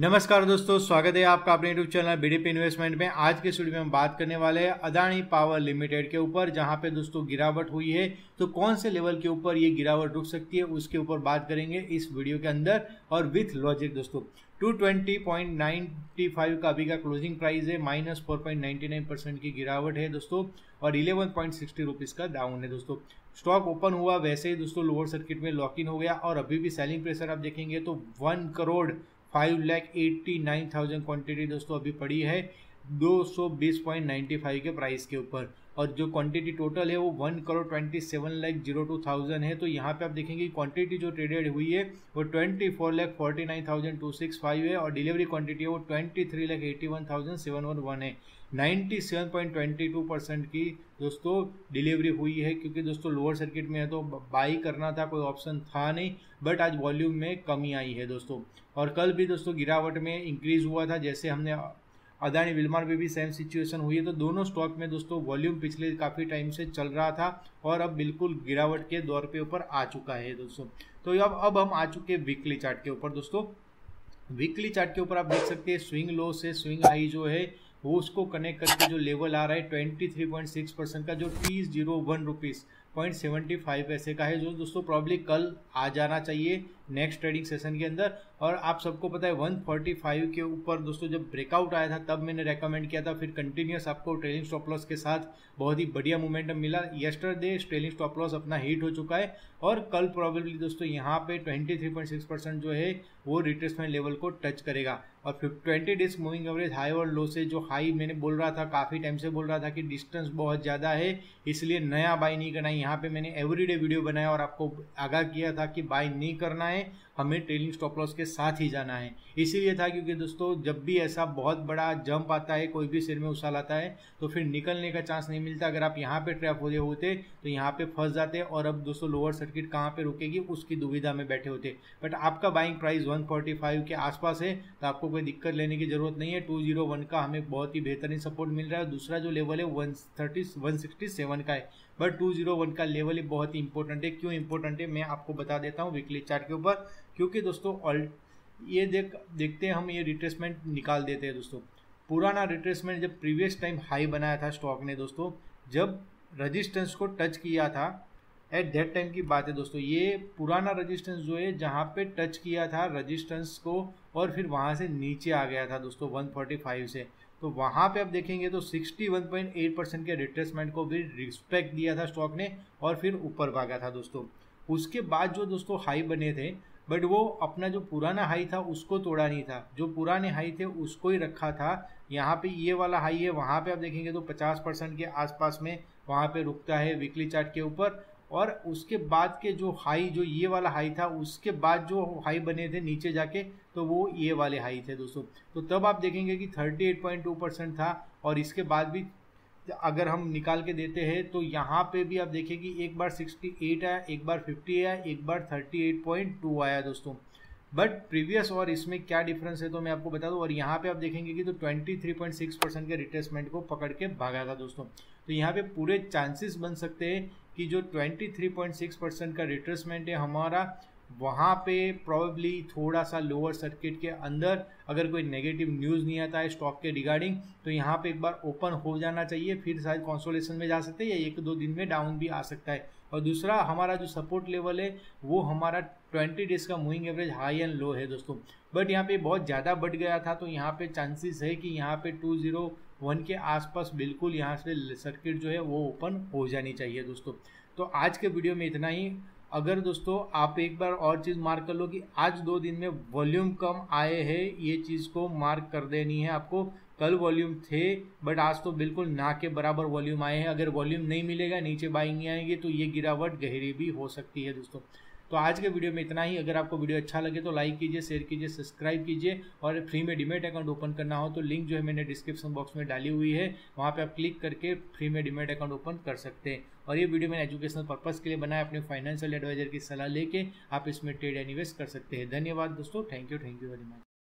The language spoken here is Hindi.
नमस्कार दोस्तों, स्वागत है आपका अपने यूट्यूब चैनल बीडीपी इन्वेस्टमेंट में। आज के स्टूडियो में हम बात करने वाले हैं अदानी पावर लिमिटेड के ऊपर, जहाँ पे दोस्तों गिरावट हुई है। तो कौन से लेवल के ऊपर ये गिरावट रुक सकती है, उसके ऊपर बात करेंगे इस वीडियो के अंदर और विथ लॉजिक दोस्तों। 220.95 का अभी का क्लोजिंग प्राइस है माइनस फोर परसेंट की गिरावट है दोस्तों, और इलेवन का डाउन है दोस्तों। स्टॉक ओपन हुआ, वैसे ही दोस्तों लोअर सर्किट में लॉक इन हो गया, और अभी भी सेलिंग प्रेशर आप देखेंगे तो one crore five lakh eighty nine thousand quantity दोस्तों अभी पड़ी है दो सौ बीस पॉइंट नाइन्टी फाइव के प्राइस के ऊपर। और जो क्वांटिटी टोटल है वो one crore twenty seven lakh zero two thousand है। तो यहाँ पे आप देखेंगे क्वांटिटी जो ट्रेडेड हुई है, वो twenty four lakh forty nine thousand two six five है और डिलीवरी क्वांटिटी है वो twenty three lakh eighty one thousand seven one one है। Ninety seven point twenty two percent की दोस्तों डिलीवरी हुई है क्योंकि दोस्तों लोअर सर्किट में है तो बाई करना था, कोई ऑप्शन था नहीं बट आज वॉल्यूम में कमी आई है दोस्तों। और कल भी दोस्तों गिरावट में इंक्रीज हुआ था, जैसे हमने अदानी विलमार में भी सेम सिचुएशन हुई है। तो दोनों स्टॉक में दोस्तों वॉल्यूम पिछले काफ़ी टाइम से चल रहा था और अब बिल्कुल गिरावट के दौर पे ऊपर आ चुका है दोस्तों। तो अब अब हम आ चुके हैं वीकली चार्ट के ऊपर दोस्तों। वीकली चार्ट के ऊपर आप देख सकते हैं स्विंग लो से स्विंग हाई जो है, वो उसको कनेक्ट करके जो लेवल आ रहा है twenty three point six percent का, जो T zero one rupees point seventy five पैसे का है। जो दोस्तों प्रॉब्ली कल आ जाना चाहिए नेक्स्ट ट्रेडिंग सेशन के अंदर। और आप सबको पता है 145 के ऊपर दोस्तों जब ब्रेकआउट आया था, तब मैंने रेकमेंड किया था, फिर कंटिन्यूस आपको ट्रेलिंग स्टॉप लॉस के साथ बहुत ही बढ़िया मोमेंटम मिला। येस्टरडे ट्रेलिंग स्टॉप लॉस अपना हिट हो चुका है और कल प्रॉबेबली दोस्तों यहाँ पे 23.6 परसेंट जो है, वो रिट्रेसमेंट लेवल को टच करेगा। और फिर twenty days moving average high और लो से जो हाई मैंने बोल रहा था, काफ़ी टाइम से बोल रहा था कि डिस्टेंस बहुत ज़्यादा है, इसलिए नया बाई नहीं करना है। यहाँ पे मैंने एवरीडे वीडियो बनाया और आपको आगाह किया था कि बाय नहीं करना है। हमें ट्रेलिंग स्टॉप लॉस के साथ ही जाना है। इसीलिए था क्योंकि दोस्तों, जब भी ऐसा बहुत बड़ा जंप आता है, कोई भी सिर में उछाल आता है तो फिर निकलने का चांस नहीं मिलता। अगर आप यहाँ पे ट्रैप हो रहे होते तो यहाँ पे फंस जाते और अब दोस्तों लोअर सर्किट कहाँ पे रुकेगी, उसकी दुविधा में बैठे होते। बट आपका बाइंग प्राइस 145 के आसपास है तो आपको कोई दिक्कत लेने की ज़रूरत नहीं है। 201 का हमें बहुत ही बेहतरीन सपोर्ट मिल रहा है। दूसरा जो लेवल है वन थर्टी का है। बट 201 का लेवल ही बहुत ही इंपॉर्टेंट है। क्यों इंपॉर्टेंट है? मैं आपको बता देता हूँ वीकली चार्ट के ऊपर। क्योंकि दोस्तों ऑल ये देख देखते हैं हम ये रिट्रेसमेंट निकाल देते हैं दोस्तों। पुराना रिट्रेसमेंट जब प्रीवियस टाइम हाई बनाया था स्टॉक ने दोस्तों, जब रजिस्टेंस को टच किया था एट दैट टाइम की बात है दोस्तों, ये पुराना रजिस्टेंस जो है, जहाँ पे टच किया था रजिस्टेंस को और फिर वहाँ से नीचे आ गया था दोस्तों 145 से। तो वहाँ पे आप देखेंगे तो 61.8 परसेंट के रिट्रेसमेंट को भी रिस्पेक्ट दिया था स्टॉक ने और फिर ऊपर भागा था दोस्तों। उसके बाद जो दोस्तों हाई बने थे बट वो अपना जो पुराना हाई था, उसको तोड़ा नहीं था। जो पुराने हाई थे, उसको ही रखा था। यहाँ पे ये वाला हाई है, वहाँ पे आप देखेंगे तो 50 परसेंट के आसपास में वहाँ पे रुकता है वीकली चार्ट के ऊपर। और उसके बाद के जो हाई, जो ये वाला हाई था, उसके बाद जो हाई बने थे नीचे जाके तो वो ये वाले हाई थे दोस्तों। तो तब आप देखेंगे कि 38.2 परसेंट था और इसके बाद भी अगर हम निकाल के देते हैं तो यहाँ पे भी आप देखेंगे एक बार 68 आया, एक बार 50 आया, एक बार 38.2 आया दोस्तों। बट प्रीवियस और इसमें क्या डिफरेंस है तो मैं आपको बता दूँ, और यहाँ पे आप देखेंगे कि तो 23.6 परसेंट के रिट्रेसमेंट को पकड़ के भागा था दोस्तों। तो यहाँ पे पूरे चांसेस बन सकते हैं कि जो 23.6 परसेंट का रिट्रेसमेंट है, हमारा वहाँ पे प्रॉबेबली थोड़ा सा लोअर सर्किट के अंदर अगर कोई नेगेटिव न्यूज़ नहीं आता है स्टॉक के रिगार्डिंग तो यहाँ पे एक बार ओपन हो जाना चाहिए, फिर शायद कॉन्सोलेशन में जा सकते हैं या एक दो दिन में डाउन भी आ सकता है। और दूसरा, हमारा जो सपोर्ट लेवल है, वो हमारा 20 डेज़ का moving average high and low है दोस्तों। बट यहाँ पे बहुत ज़्यादा बढ़ गया था तो यहाँ पे चांसेस है कि यहाँ पे टू ज़ीरो वन के आसपास बिल्कुल यहाँ से सर्किट जो है वो ओपन हो जानी चाहिए दोस्तों। तो आज के वीडियो में इतना ही। अगर दोस्तों आप एक बार और चीज़ मार्क कर लो कि आज दो दिन में वॉल्यूम कम आए हैं, ये चीज़ को मार्क कर देनी है आपको। कल वॉल्यूम थे बट आज तो बिल्कुल ना के बराबर वॉल्यूम आए हैं। अगर वॉल्यूम नहीं मिलेगा, नीचे बाइंग आएँगे तो ये गिरावट गहरी भी हो सकती है दोस्तों। तो आज के वीडियो में इतना ही। अगर आपको वीडियो अच्छा लगे तो लाइक कीजिए, शेयर कीजिए, सब्सक्राइब कीजिए और फ्री में डिमेट अकाउंट ओपन करना हो तो लिंक जो है मैंने डिस्क्रिप्शन बॉक्स में डाली हुई है। वहाँ पर आप क्लिक करके फ्री में डिमेट अकाउंट ओपन कर सकते हैं। और ये वीडियो मैंने एजुकेशनल पर्पज़ के लिए बनाया, अपने फाइनेंशियल एडवाइजर की सलाह लेके आप इसमें ट्रेड एनिवेस्ट कर सकते हैं। धन्यवाद दोस्तों। Thank you thank you very much.